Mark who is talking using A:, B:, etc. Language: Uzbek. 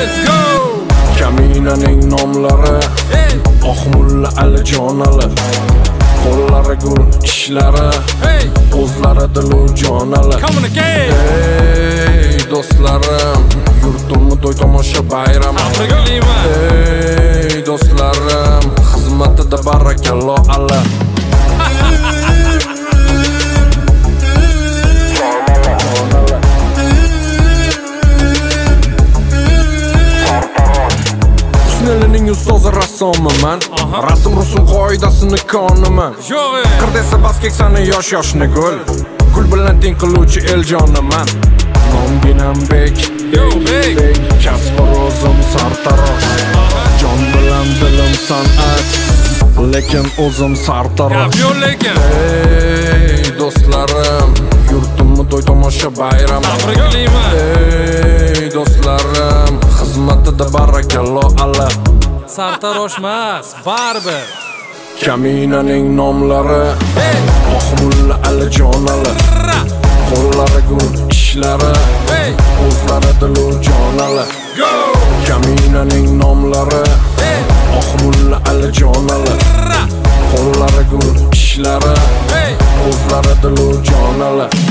A: Let's go. Kaminaning nomlari
B: hey.
A: Oqmulla Alijonali Qo'llari gul, tishlari
B: hey.
A: O'zlari dilul jonali
B: Communicate
A: Ey do'stlarim Yurtimni to'y tomosha e
B: bayrami
A: Ey do'stlarim Xizmatida e barakallo ustozi rassomiman. Rasm rusum qoidasini koniman
B: Yo'q.
A: Qir desa bas keksani yosh yoshni gul Gul bilan teng qiluvchi eljoniman Nomginam bek
B: bek.
A: Kasbar o'zim sartarosh Jon bilan dilim san'at Lekin o'zim sartarosh
B: Gap yo'q lekin.
A: Ey do'stlarim Yurtimni to'y tomosha bayram
B: Tabriklayman.
A: Ey do'stlarim
B: Sartaroshmas, baribir.
A: Kaminaning nomlari
B: Hey,
A: Oqmulla Alijon Ali
B: ra,
A: Qo'llari gul, ishlari
B: hey,
A: O'zlari dilu jon Ali
B: go.
A: Kaminaning nomlari
B: Hey,
A: Oqmulla Alijon Ali
B: ra,
A: Qo'llari gul, ishlari O'zlari dilu jon Ali